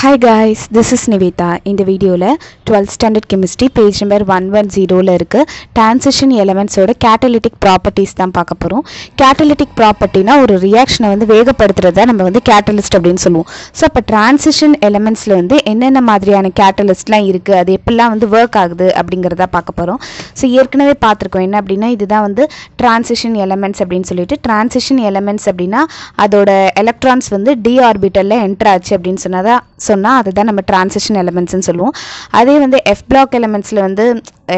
Hi guys this is Nivetha இந்த வீடியோவில் twelfth standard chemistry page number one one ஜீரோவில் இருக்குது டிரான்சிஷன் எலமெண்ட்ஸோட கேட்டலிட்டிக் ப்ராப்பர்ட்டிஸ் தான் பார்க்க போகிறோம் கேட்டலிட்டிக் ப்ராப்பர்ட்டினா ஒரு ரியாக்ஷனை வந்து வேகப்படுத்துறத நம்ம வந்து கேட்டலிஸ்ட் அப்படின்னு சொல்லுவோம். ஸோ அப்போ டிரான்சிஷன் எலமெண்ட்ஸில் வந்து என்னென்ன மாதிரியான கேட்டலிஸ்ட்லாம் இருக்குது அது எப்படிலாம் வந்து ஒர்க் ஆகுது அப்படிங்கிறத பார்க்க போகிறோம் ஸோ ஏற்கனவே பார்த்துருக்கோம். என்ன அப்படின்னா இதுதான் வந்து டிரான்சிஷன் எலமெண்ட்ஸ் அப்படின்னு சொல்லிட்டு டிரான்சிஷன் எலமெண்ட்ஸ் அப்படின்னா அதோட எலக்ட்ரான்ஸ் வந்து டி ஆர்பிட்டலில் என்ட்ராச்சு ஆச்சு அப்படின்னு சொன்னதா சொன்னால் அதுதான் நம்ம டிரான்சிஷன் எலமெண்ட்ஸ்னு சொல்லுவோம். அதே வந்து எஃப் பிளாக் எலமெண்ட்ஸில் வந்து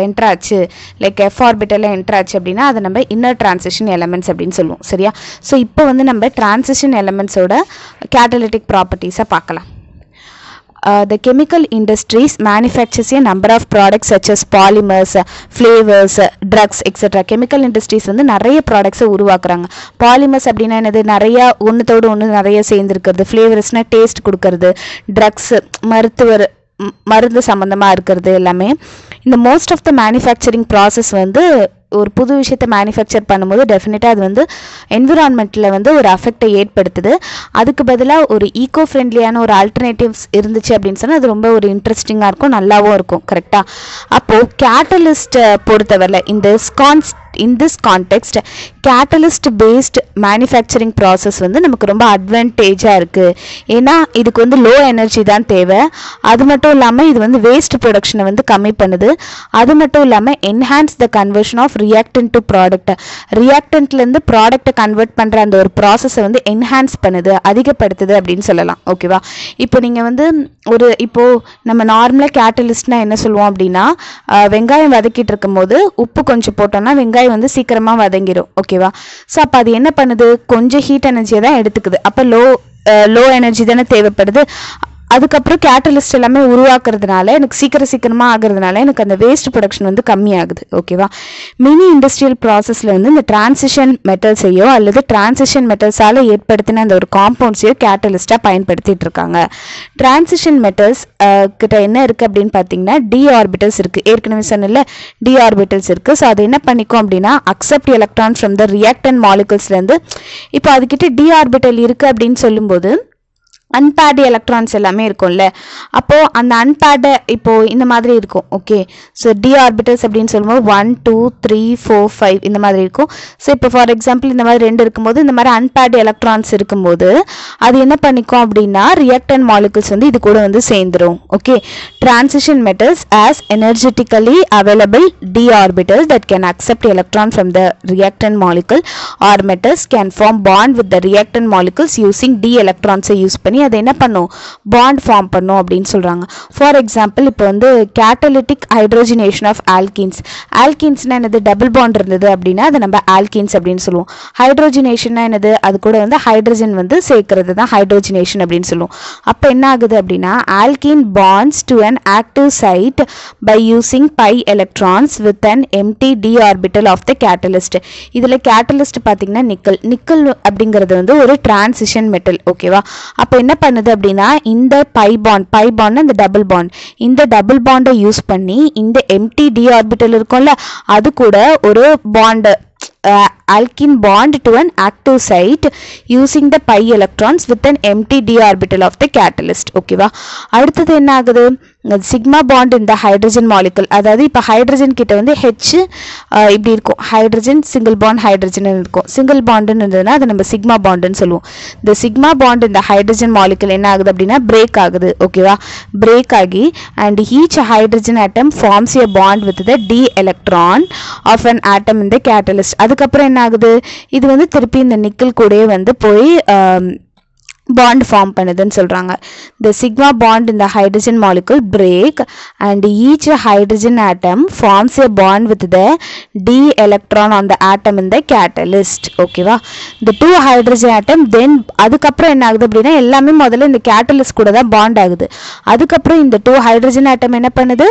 என்ட்ரு ஆச்சு. லைக் எஃப் ஆர்பிட்டலில் என்ட்ரு ஆச்சு அப்படின்னா அதை நம்ம இன்னர் டிரான்சிஷன் எலமெண்ட்ஸ் அப்படின்னு சொல்லுவோம். சரியா? ஸோ இப்போ வந்து நம்ம டிரான்சிஷன் எலமெண்ட்ஸோட கேட்டலிட்டிக் ப்ராப்பர்ட்டிஸை பார்க்கலாம். Uh, the chemical industries manufactures a number of products such as polymers, uh, flavors, industries drugs, etc. chemical industries வந்து நிறைய ப்ராடக்ட்ஸை உருவாக்குறாங்க. பாலிமர்ஸ் அப்படின்னா என்னது? நிறையா ஒன்றுத்தோடு ஒன்று நிறைய சேர்ந்துருக்கிறது. ஃப்ளேவர்ஸ்னால் டேஸ்ட் கொடுக்கறது. ட்ரக்ஸ் மருத்துவர் மருந்து சம்மந்தமாக இருக்கிறது எல்லாமே. இந்த most of the manufacturing process வந்து ஒரு புது விஷயத்தை மேனுஃபேக்சர் பண்ணும்போது டெஃபினட்டாக அது வந்து என்விரான்மெண்ட்டில் வந்து ஒரு அஃபெக்டை ஏற்படுத்துது. அதுக்கு பதிலாக ஒரு ஈகோ ஃப்ரெண்ட்லியான ஒரு ஆல்டர்னேட்டிவ்ஸ் இருந்துச்சு அப்படின்னு சொன்னால் அது ரொம்ப ஒரு இன்ட்ரெஸ்டிங்காக இருக்கும் நல்லாவும் இருக்கும் கரெக்டாக அப்போது கேட்டலிஸ்ட்டை பொறுத்தவரையில் இந்த scans in this context catalyst based manufacturing process வந்து நமக்கு ரொம்ப அட்வான்டேஜாக இருக்குது ஏன்னா இதுக்கு வந்து லோ எனர்ஜி தான் தேவை. அது மட்டும் இல்லாமல் இது வந்து வேஸ்ட் ப்ரொடக்ஷனை வந்து கம்மி பண்ணுது. அது மட்டும் இல்லாமல் enhance the conversion of reactant to product ரியாக்டன்ட்லேருந்து ப்ராடக்ட்டை கன்வெர்ட் பண்ணுற அந்த ஒரு ப்ராசஸை வந்து என்ஹான்ஸ் பண்ணுது அதிகப்படுத்துது அப்படின்னு சொல்லலாம். ஓகேவா இப்போ நீங்கள் வந்து ஒரு இப்போது நம்ம நார்மலாக கேட்டலிஸ்ட்னா என்ன சொல்லுவோம் அப்படின்னா வெங்காயம் வதக்கிட்டு இருக்கும்போது உப்பு கொஞ்சம் போட்டோம்னா வெங்காயம் வந்து சீக்கிரமாக வதங்கிடும் ஓகேவா ஸோ அப்போ அது என்ன பண்ணுது? கொஞ்சம் ஹீட் எனர்ஜியை தான் எடுத்துக்குது. அப்போ லோ லோ எனர்ஜி தானே தேவைப்படுது. அதுக்கப்புறம் கேட்டலிஸ்ட் எல்லாமே உருவாக்குறதுனால எனக்கு சீக்கிரம் சீக்கிரமாக ஆகுறதுனால எனக்கு அந்த வேஸ்ட் ப்ரொடக்ஷன் வந்து கம்மியாகுது. ஓகேவா மினி இண்டஸ்ட்ரியல் ப்ராசஸில் வந்து இந்த டிரான்சிஷன் மெட்டல்ஸையோ அல்லது டிரான்சிஷன் மெட்டல்ஸால் ஏற்படுத்தின அந்த ஒரு காம்பவுண்ட்ஸையோ கேட்டலிஸ்ட்டாக பயன்படுத்திட்டு இருக்காங்க. டிரான்சிஷன் மெட்டல்ஸ் கிட்ட என்ன இருக்குது அப்படின்னு பார்த்தீங்கன்னா டி ஆர்பிட்டல்ஸ் இருக்குது ஏற்கனவே சொன்னல டி ஆர்பிட்டல்ஸ் இருக்குது ஸோ அது என்ன பண்ணிக்கும் அப்படின்னா accept electron from the reactant மாலிகல்ஸ்லேருந்து இப்போ அதுக்கிட்ட டி ஆர்பிட்டல் இருக்குது அப்படின்னு சொல்லும்போது அன்பேடு எலக்ட்ரான்ஸ் எல்லாமே இருக்கும்ல. அப்போது அந்த அன்பேடு இப்போது இந்த மாதிரி இருக்கும். ஓகே ஸோ டி ஆர்பிட்டல்ஸ் அப்படின்னு சொல்லும்போது one two three four five இந்த மாதிரி இருக்கும். ஸோ இப்போ ஃபார் எக்ஸாம்பிள் இந்த மாதிரி ரெண்டு இருக்கும்போது இந்த மாதிரி அன்பேடு எலக்ட்ரான்ஸ் இருக்கும்போது அது என்ன பண்ணிக்கும் அப்படின்னா ரியாக்டன் மாலிகுல்ஸ் வந்து இது கூட வந்து சேர்ந்துரும். Okay transition metals as energetically available d orbitals that can accept electron from the reactant molecule or metals can form bond with the reactant molecules using d எலக்ட்ரான்ஸை use பண்ணி அதை என்ன பண்ணும்? பாண்ட் ஃபார்ம் பண்ணும் அப்படின்னு சொல்றாங்க. ஃபார் எக்ஸாம்பிள் இப்போ வந்து catalytic hydrogenation of alkenes ஆல்கின்ஸ்னால் என்னது? டபுள் பாண்ட் இருந்தது அப்படின்னா அதை நம்ம ஆல்கின்ஸ் அப்படின்னு சொல்லுவோம். ஹைட்ரோஜினேஷன்னா என்னது? அது கூட வந்து ஹைட்ரஜன் வந்து சேர்க்கறது தான் ஹைட்ரோஜனேஷன் அப்படின்னு சொல்லுவோம். அப்போ என்ன ஆகுது அப்படின்னா alkene bonds to an active site by using pi electrons with an empty d orbital of the catalyst இதில் கேட்டலிஸ்ட் பார்த்தீங்கன்னா நிக்கல் நிக்கல் அப்படிங்கிறது வந்து ஒரு டிரான்சிஷன் மெட்டல் ஓகேவா அப்போ என்ன என்ன பண்ணுது அப்படின்னா இந்த பை பாண்ட் பை பாண்ட் இந்த டபுள் பாண்ட் இந்த டபுள் பாண்டை யூஸ் பண்ணி இந்த எம்டி டி ஆர்பிட்டல் இருக்கும்ல அது கூட ஒரு bond alkene bond to an active site using the pi electrons with an empty d orbital of the catalyst. ஓகேவா அடுத்தது என்ன ஆகுது? சிக்மா பாண்ட் இந்த ஹைட்ரஜன் மாலிகுல் அதாவது இப்போ ஹைட்ரஜன் கிட்ட வந்து ஹெச் இப்படி இருக்கும். ஹைட்ரஜன் சிங்கிள் பாண்ட் ஹைட்ரஜன் இருக்கும். சிங்கிள் பாண்டுன்னு இருந்ததுன்னா அதை நம்ம சிக்மா பாண்டுன்னு சொல்லுவோம். இந்த சிக்மா பாண்ட் இந்த ஹைட்ரஜன் மாலிகுல் என்ன ஆகுது அப்படின்னா பிரேக் ஆகுது. ஓகேவா பிரேக் ஆகி and each hydrogen atom forms a bond with the d electron of an atom இந்த கேட்டலிஸ்ட் அதுக்கப்புறம் என்ன ஆகுது. இது வந்து திருப்பி இந்த நிக்கல் கூடயே வந்து போய் பாண்ட் ஃபார்ம் பண்ணுதுன்னு சொல்கிறாங்க த சிக்மா பாண்ட் இந்த hydrogen molecule break and each hydrogen atom forms a bond with the d electron on the atom atom in ஓகேவா இந்த டூ ஹைட்ரஜன் ஆட்டம் தென் அதுக்கப்புறம் என்ன ஆகுது அப்படின்னா எல்லாமே முதல்ல இந்த கேட்டலிஸ்ட் கூட தான் பாண்ட் ஆகுது. அதுக்கப்புறம் இந்த டூ ஹைட்ரஜன் ஆட்டம் என்ன பண்ணுது?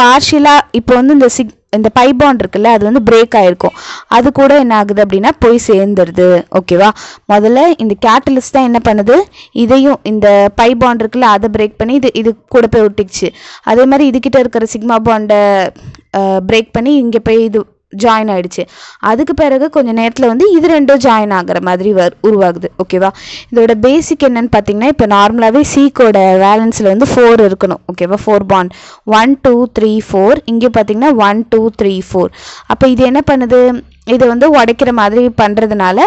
பார்ஷியலாக இப்போ வந்து இந்த சிக் இந்த பைபாண்ட் இருக்குல்ல அது வந்து பிரேக் ஆயிருக்கும். அது கூட என்ன ஆகுது அப்படின்னா போய் சேர்ந்துருது. ஓகேவா முதல்ல இந்த கேட்டலிஸ்ட் தான் என்ன பண்ணுது? இதையும் இந்த பைபாண்ட் இருக்குல்ல அதை பிரேக் பண்ணி இது இது கூட போய் ஒட்டிக்குச்சு. அதே மாதிரி இதுகிட்ட இருக்கிற சிக்மா பாண்டை பிரேக் பண்ணி இங்கே போய் இது ஜாயின் ஆயிடுச்சு. அதுக்கு பிறகு கொஞ்ச நேரத்தில் வந்து இது ரெண்டும் ஜாயின் ஆகிற மாதிரி வர் உருவாகுது. ஓகேவா இதோட பேசிக் என்னன்னு பார்த்தீங்கன்னா இப்போ நார்மலாகவே சீக்கோட வேலன்ஸில் வந்து ஃபோர் இருக்கணும். ஓகேவா four bond one two three four இங்கே பார்த்தீங்கன்னா ஒன் டூ த்ரீ ஃபோர் அப்போ இது என்ன பண்ணுது? இது வந்து உடைக்கிற மாதிரி பண்ணுறதுனால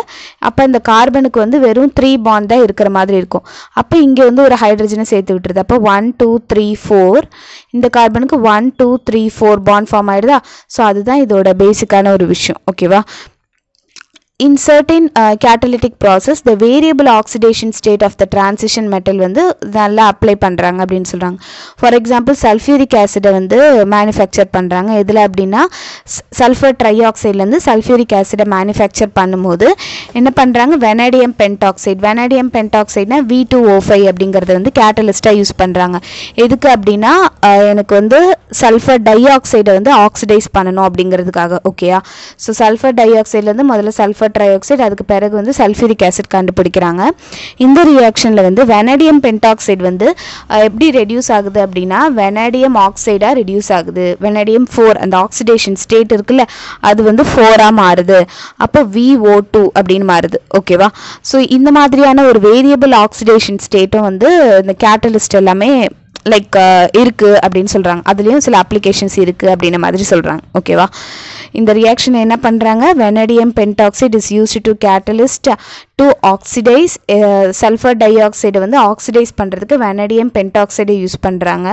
அப்போ இந்த கார்பனுக்கு வந்து வெறும் த்ரீ பாண்ட் தான் இருக்கிற மாதிரி இருக்கும். அப்போ இங்கே வந்து ஒரு ஹைட்ரஜனை சேர்த்து விட்டுருது. அப்போ ஒன் டூ த்ரீ ஃபோர் இந்த கார்பனுக்கு one two three four bond form ஆயிடுதா? So அதுதான் இதோட பேசிக்கான ஒரு விஷயம். ஓகேவா in certain uh, catalytic process the variable oxidation state of the transition metal வந்து நல்லா அப்ளை பண்ணுறாங்க அப்படின்னு சொல்கிறாங்க ஃபார் எக்ஸாம்பிள் சல்ஃபியூரிக் ஆசிடை வந்து மேனுஃபேக்சர் பண்ணுறாங்க எதில் அப்படின்னா சல்ஃபர் ட்ரை ஆக்சைட்லேருந்து சல்ஃபியூரிக் ஆசிடை மேனுஃபேக்சர் பண்ணும்போது என்ன பண்ணுறாங்க வெனடியம் பென்டாக்சைடு வெனடியம் பென்டாக்சைட்னா வி டூ ஓ ஃபைவ் அப்படிங்கிறத வந்து கேட்டலிஸ்ட்டாக யூஸ் பண்ணுறாங்க எதுக்கு அப்படின்னா எனக்கு வந்து சல்ஃபர் டை ஆக்சைடை வந்து ஆக்சிடைஸ் பண்ணணும் அப்படிங்கிறதுக்காக ஓகேயா ஸோ சல்ஃபர் டை ஆக்சைட்லேருந்து முதல்ல சல்ஃபர் ட்ரை ஆக்சைடு அதுக்கு பிறகு வந்து சல்ஃபியூரிக் ஆசிட் கண்டுபிடிக்கிறாங்க. இந்த ரியாக்ஷனில் வந்து வெனடியம் பென்டாக்சைடு வந்து எப்படி ரெடியூஸ் ஆகுது அப்படின்னா வெனடியம் ஆக்சைடாக ரெடியூஸ் ஆகுது. வெனடியம் ஃபோர் அந்த ஆக்சிடேஷன் ஸ்டேட் இருக்குல்ல அது வந்து ஃபோராக மாறுது. அப்போ விஓ டூ அப்படின்னு மாறுது. ஓகேவா ஸோ இந்த மாதிரியான ஒரு வேரியபிள் ஆக்சிடேஷன் ஸ்டேட்டும் வந்து இந்த கேட்டலிஸ்ட் எல்லாமே லைக் uh, இருக்குது அப்படின்னு சொல்கிறாங்க அதுலேயும் சில அப்ளிகேஷன்ஸ் இருக்குது அப்படின்ற மாதிரி சொல்கிறாங்க ஓகேவா இந்த ரியாக்ஷன் என்ன பண்ணுறாங்க vanadium pentoxide is used to catalyst to oxidise sulphur di ஆக்சைடை வந்து ஆக்சிடைஸ் பண்ணுறதுக்கு வெனடியம் பென்டாக்சைடை யூஸ் பண்ணுறாங்க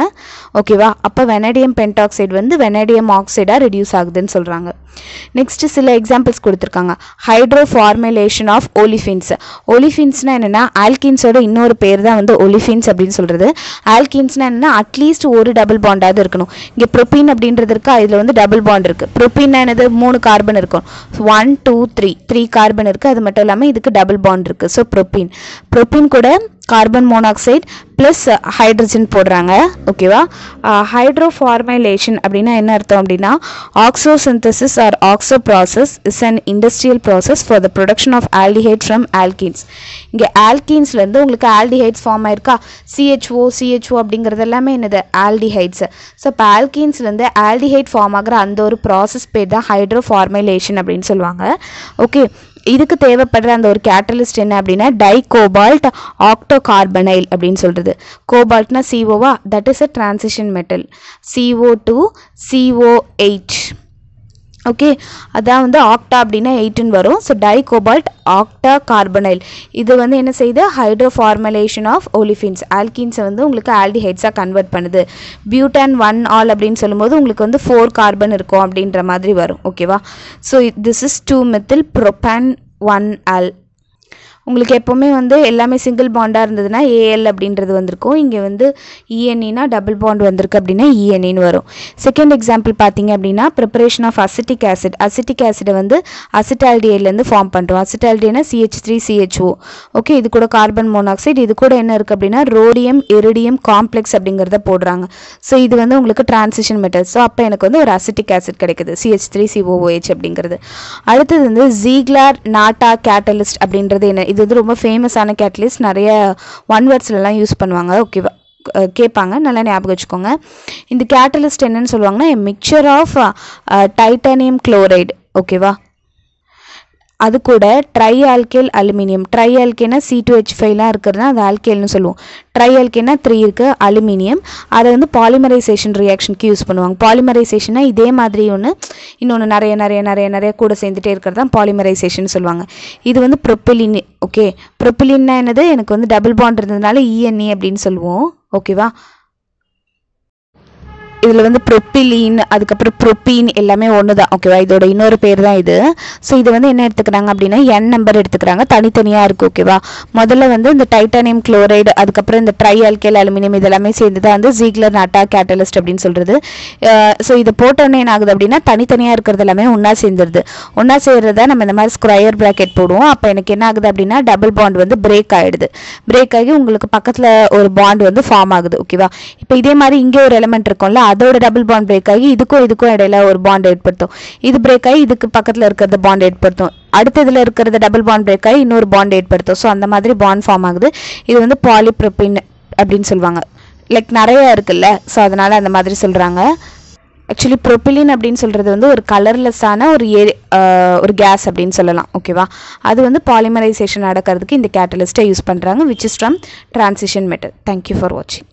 ஓகேவா அப்போ வெனடியம் பென்டாக்சைடு வந்து வெனடியம் ஆக்சைடாக ரெடியூஸ் ஆகுதுன்னு சொல்கிறாங்க நெக்ஸ்ட் சில எக்ஸாம்பிள்ஸ் கொடுத்துருக்காங்க. ஹைட்ரோ ஃபார்முலேஷன் ஆஃப் ஒலிஃபின்ஸ் ஒலிஃபின்ஸ்னால் என்னென்னா ஆல்கின்ஸோட இன்னொரு பேர் தான் வந்து ஒலிஃபின்ஸ் அப்படின்னு சொல்கிறது ஆல்கின்ஸ் என்னென்னா அட்லீஸ்ட் ஒரு டபுள் பாண்டாவது இருக்கணும். இங்கே ப்ரோப்பீன் அப்படின்றது இருக்கா? இதில் வந்து டபுள் பாண்ட் இருக்குது ப்ரோப்பீன் என்னது? மூணு கார்பன் இருக்கும். One two three three carbon இருக்குது அது மட்டும் இல்லாமல் இதுக்கு டபுள் பாண்ட் இருக்குது ஸோ ப்ரோப்பீன் ப்ரோப்பீன் கூட கார்பன் மோனாக்சைடு ப்ளஸ் ஹைட்ரஜன் போடுறாங்க. ஓகேவா ஹைட்ரோ ஃபார்மைலேஷன் அப்படின்னா என்ன அர்த்தம் அப்படின்னா oxo synthesis or oxo process is an industrial process for the production of aldehyde from alkenes இங்கே ஆல்கீன்ஸ்லேருந்து உங்களுக்கு ஆல்டிஹைட்ஸ் ஃபார்ம் ஆயிருக்கா? சிஹெச்ஓ சிஹெச்ஓ அப்படிங்கிற இருக்கிறது எல்லாமே என்னது? ஆல்டிஹைட்ஸ். ஸோ இப்போ ஆல்கீன்ஸ்லேருந்து ஆல்டிஹைட் ஃபார்ம் ஆகிற அந்த ஒரு ப்ராசஸ் பேர் தான் ஹைட்ரோ ஃபார்மைலேஷன் அப்படின்னு சொல்லுவாங்க. ஓகே இதுக்கு தேவைப்படுற அந்த ஒரு கேட்டலிஸ்ட் என்ன அப்படின்னா டை கோபால்ட் ஆக்டோ கார்பனைல் அப்படின்னு சொல்கிறது கோபால்ட்னா சிஓவா that is a transition metal CO two CO eight okay அதான் வந்து ஆக்டா அப்படின்னா எயிட்டுன்னு வரும். So di cobalt octa carbonyl இது வந்து என்ன செய்யுது? ஹைட்ரோ ஃபார்மலேஷன் ஆஃப் ஒலிஃபின்ஸ் ஆல்கின்ஸை வந்து உங்களுக்கு ஆல்டிஹைட்ஸாக கன்வெர்ட் பண்ணுது. பியூட்டான் ஒன் ஆல் அப்படின்னு சொல்லும்போது உங்களுக்கு வந்து ஃபோர் கார்பன் இருக்கும் அப்படின்ற மாதிரி வரும். ஓகேவா so this is two methyl propan one al உங்களுக்கு எப்போவுமே வந்து எல்லாமே சிங்கிள் பாண்டாக இருந்ததுன்னா ஏஎல் அப்படின்றது வந்திருக்கும். இங்கே வந்து இஎன்இனா டபுள் பாண்ட் வந்திருக்கு அப்படின்னா இஎன்இன்னு வரும். செகண்ட் எக்ஸாம்பிள் பார்த்தீங்க அப்படின்னா preparation of acetic acid acetic ஆசிடை வந்து அசிட்டால்டிஐலேருந்து ஃபார்ம் பண்ணுறோம் அசிட்டால்டினா சிஹெச் த்ரீ சிஹெச்ஓ ஓகே இது கூட கார்பன் மோனாக்சைடு இது கூட என்ன இருக்குது அப்படின்னா ரோடியம் இரிடியம் காம்ப்ளெக்ஸ் அப்படிங்கிறத போடுறாங்க. ஸோ இது வந்து உங்களுக்கு டிரான்சிஷன் மெட்டல் ஸோ அப்போ எனக்கு வந்து ஒரு அசிட்டிக் ஆசிட் கிடைக்குது. சிஹெச் த்ரீ சிஓஓஹெச் அப்படிங்கிறது. அடுத்தது வந்து ஜீக்லார் நாட்டா கேட்டலிஸ்ட் அப்படின்றது என்ன? இது வந்து ரொம்ப ஃபேமஸான கேட்டலிஸ்ட் நிறைய ஒன் வேர்ட்ஸ்லலாம் யூஸ் பண்ணுவாங்க. ஓகேவா கேட்பாங்க. நல்லா ஞாபகம் வச்சுக்கோங்க. இந்த கேட்டலிஸ்ட் என்னன்னு சொல்லுவாங்கன்னா மிக்சர் ஆஃப் டைட்டானியம் குளோரைடு ஓகேவா? அது கூட ட்ரை ஆல்கேல் அலுமினியம் ட்ரை ஆல்கேனா சி டூ ஹெச் ஃபைவ்லாம் இருக்கிறதுனா அது ஆல்கேல்னு சொல்லுவோம். ட்ரை ஆல்கேனா த்ரீ இருக்குது அலுமினியம் அதை வந்து பாலிமரைசேஷன் ரியாக்ஷனுக்கு யூஸ் பண்ணுவாங்க. பாலிமரைசேஷனாக இதே மாதிரி ஒன்று இன்னொன்று நிறைய நிறைய நிறைய நிறைய கூட சேர்ந்துட்டே இருக்கிறது தான் பாலிமரைசேஷன் சொல்லுவாங்க. இது வந்து ப்ரொப்பிலின் ஓகே ப்ரொப்பிலின்னா என்னது? எனக்கு வந்து டபுள் பாண்ட் இருந்ததுனால இஎன்இ அப்படின்னு சொல்லுவோம். ஓகேவா இதில் வந்து ப்ரொப்பிலீன் அதுக்கப்புறம் ப்ரொப்பீன் எல்லாமே ஒன்று தான் ஓகேவா இதோட இன்னொரு பேர் தான் இது. ஸோ இது வந்து என்ன எடுத்துக்கிறாங்க அப்படின்னா என் நம்பர் எடுத்துக்கிறாங்க. தனித்தனியாக இருக்குது ஓகேவா முதல்ல வந்து இந்த டைட்டானியம் குளோரைடு அதுக்கப்புறம் இந்த ட்ரை ஆல்கேல் அலுமினியம் இதெல்லாமே சேர்ந்து தான் வந்து ஜீக்லர் நாட்டா கேட்டலிஸ்ட் அப்படின்னு சொல்கிறது ஸோ இதை போட்டோன்னே என்ன ஆகுது அப்படின்னா தனித்தனியாக இருக்கிறது எல்லாமே ஒன்றா சேர்ந்துருது. ஒன்றா சேர்றத நம்ம இந்த மாதிரி ஸ்கொயர் ப்ராக்கெட் போடுவோம். அப்போ எனக்கு என்ன ஆகுது அப்படின்னா டபுள் பாண்ட் வந்து பிரேக் ஆகிடுது பிரேக் ஆகி உங்களுக்கு பக்கத்தில் ஒரு பாண்ட் வந்து ஃபார்ம் ஆகுது ஓகேவா இப்போ இதே மாதிரி இங்கே ஒரு எலமெண்ட் இருக்கும்ல அதோட டபுள் பாண்ட் பிரேக் ஆகி இதுக்கும் இதுக்கும் இடையில ஒரு பாண்ட் ஏற்படுத்தும். இது பிரேக் ஆகி இதுக்கு பக்கத்தில் இருக்கிறது பாண்ட் ஏற்படுத்தும். அடுத்த இதில் இருக்கிறது டபுள் பாண்ட் பிரேக் ஆகி இன்னொரு பாண்ட் ஏற்படுத்தும். ஸோ அந்த மாதிரி பாண்ட் ஃபார்ம் ஆகுது. இது வந்து பாலிப்ரப்பின் அப்படின்னு சொல்லுவாங்க. லைக் நிறைய இருக்குல்ல. ஸோ அதனால அந்த மாதிரி சொல்கிறாங்க ஆக்சுவலி ப்ரொபிலின் அப்படின்னு சொல்கிறது வந்து ஒரு கலர்லெஸ்ஸான ஒரு ஏ ஒரு கேஸ் அப்படின்னு சொல்லலாம். ஓகேவா அது வந்து பாலிமரைசேஷன் நடக்கிறதுக்கு இந்த கேட்டலிஸ்ட்டை யூஸ் பண்ணுறாங்க which is from transition metal thank you for வாட்சிங்